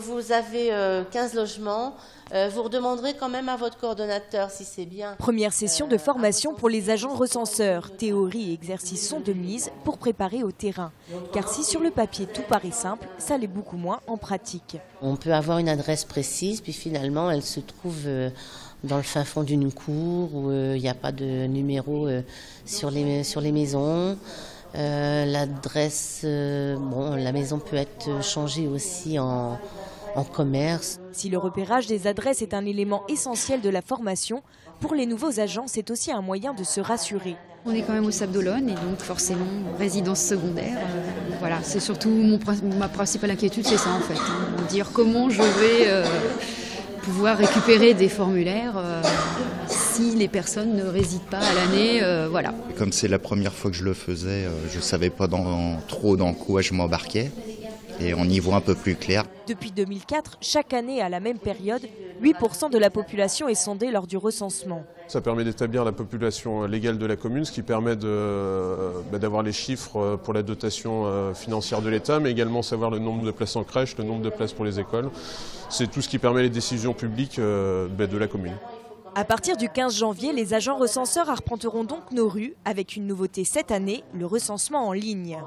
Vous avez 15 logements, vous redemanderez quand même à votre coordonnateur si c'est bien. Première session de formation pour les agents recenseurs. Théorie et exercices sont de mise pour préparer au terrain. Car si sur le papier tout paraît simple, ça l'est beaucoup moins en pratique. On peut avoir une adresse précise, puis finalement elle se trouve dans le fin fond d'une cour où il n'y a pas de numéro sur les, sur les maisons. Euh, l'adresse, euh, bon, la maison peut être changée aussi en, en commerce. Si le repérage des adresses est un élément essentiel de la formation, pour les nouveaux agents, c'est aussi un moyen de se rassurer. On est quand même au Sable d'Olonne et donc forcément résidence secondaire. Euh, voilà, c'est surtout mon, ma principale inquiétude, c'est ça en fait, hein, dire comment je vais pouvoir récupérer des formulaires si les personnes ne résident pas à l'année. Euh, voilà. Comme c'est la première fois que je le faisais, euh, je ne savais pas dans, trop dans quoi je m'embarquais. Et on y voit un peu plus clair. Depuis 2004, chaque année à la même période, 8% de la population est sondée lors du recensement. Ça permet d'établir la population légale de la commune, ce qui permet bah, d'avoir les chiffres pour la dotation euh, financière de l'État, mais également savoir le nombre de places en crèche, le nombre de places pour les écoles. C'est tout ce qui permet les décisions publiques bah, de la commune. À partir du 15 janvier, les agents recenseurs arpenteront donc nos rues avec une nouveauté cette année, le recensement en ligne.